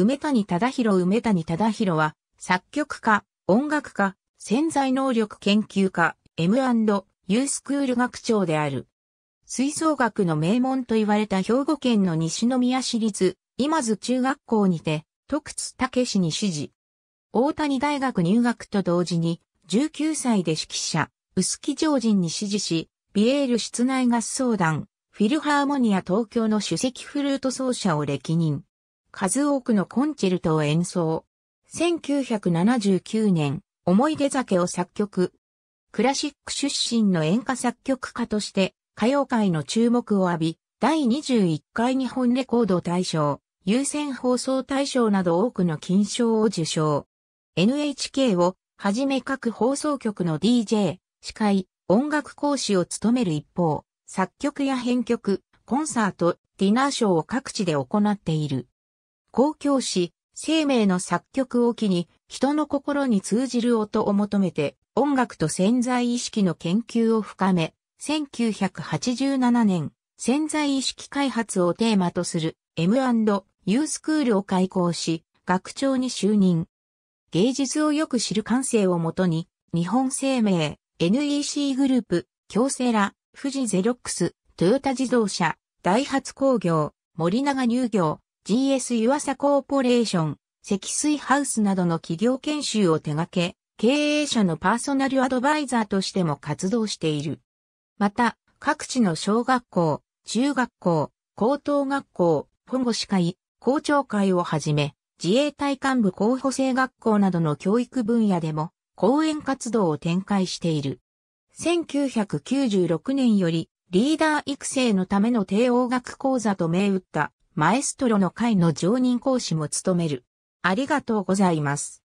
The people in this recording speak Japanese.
梅谷忠宏梅谷忠宏は、作曲家、音楽家、潜在能力研究家、M&U スクール学長である。吹奏楽の名門と言われた兵庫県の西宮市立、今津中学校にて、徳津武氏に指示。大谷大学入学と同時に、19歳で指揮者、臼木常人に指示し、ビエール室内合奏団、フィルハーモニア東京の首席フルート奏者を歴任。数多くのコンチェルトを演奏。1979年、思い出酒を作曲。クラシック出身の演歌作曲家として、歌謡界の注目を浴び、第21回日本レコード大賞、優先放送大賞など多くの金賞を受賞。NHK をはじめ各放送局の DJ、司会、音楽講師を務める一方、作曲や編曲、コンサート、ディナーショーを各地で行っている。公共詩、生命の作曲を機に、人の心に通じる音を求めて、音楽と潜在意識の研究を深め、1987年、潜在意識開発をテーマとする M&U スクールを開講し、学長に就任。芸術をよく知る感性をもとに、日本生命、NEC グループ、京セラ、富士ゼロックス、トヨタ自動車、ダイハツ工業、森永乳業、GS 湯浅コーポレーション、積水ハウスなどの企業研修を手掛け、経営者のパーソナルアドバイザーとしても活動している。また、各地の小学校、中学校、高等学校、保護司会、校長会をはじめ、自衛隊幹部候補生学校などの教育分野でも講演活動を展開している。1996年よりリーダー育成のための帝王学講座と銘打ったマエストロの会の常任講師も務める。ありがとうございます。